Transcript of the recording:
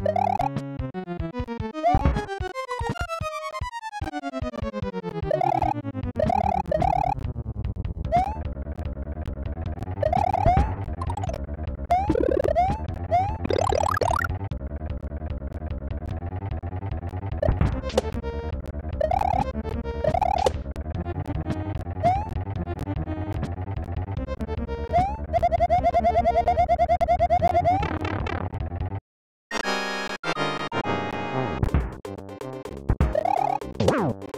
you you